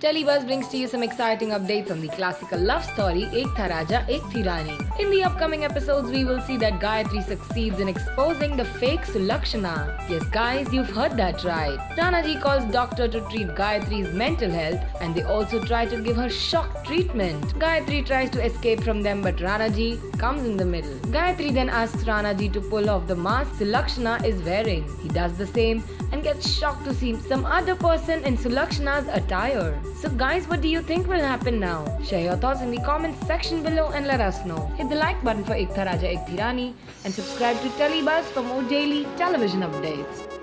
Telebuzz brings to you some exciting updates on the classical love story Ek Tha Raja, Ek Thi Rani. In the upcoming episodes, we will see that Gayatri succeeds in exposing the fake Sulakshana. Yes, guys, you've heard that right. Ranaji calls doctor to treat Gayatri's mental health and they also try to give her shock treatment. Gayatri tries to escape from them but Ranaji comes in the middle. Gayatri then asks Ranaji to pull off the mask Sulakshana is wearing. He does the same and gets shocked to see some other person in Sulakshana's attire. So guys, what do you think will happen now? Share your thoughts in the comments section below and let us know. Hit the like button for Ek Tha Raja Ek Thi Rani and subscribe to Telebuzz for more daily television updates.